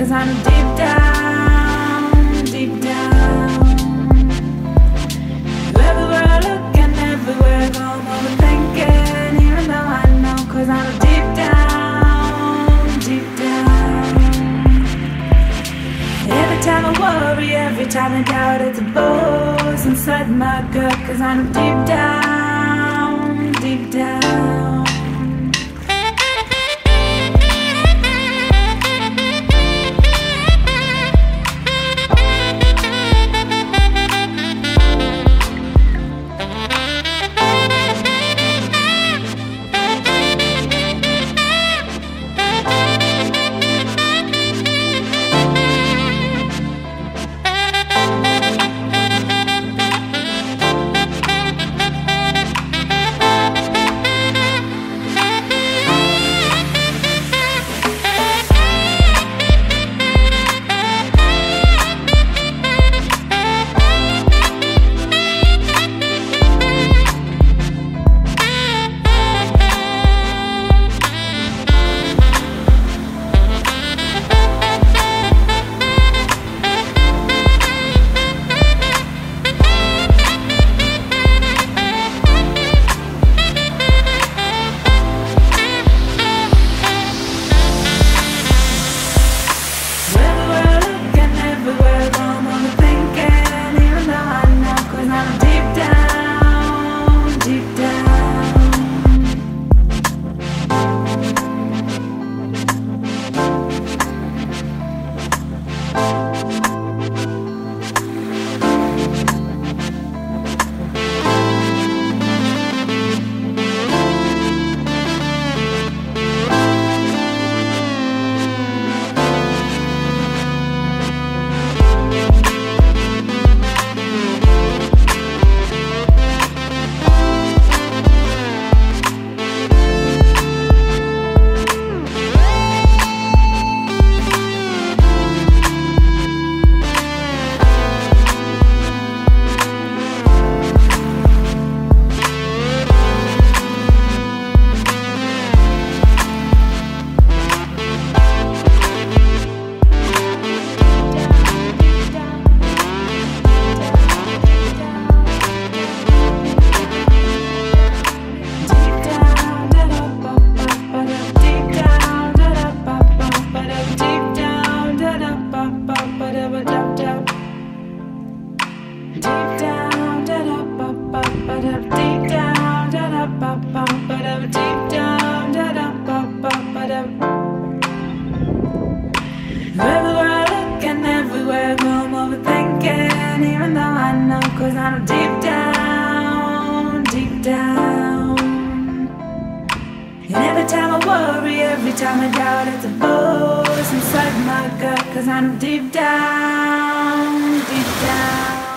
Cause I know deep down, deep down. Everywhere I look and everywhere I go, I'm overthinking. Even though I know, cause I know deep down, deep down. Every time I worry, every time I doubt, it's a buzz inside my gut. Cause I know deep down, deep down. Inside my gut. Cause I know deep down, deep down.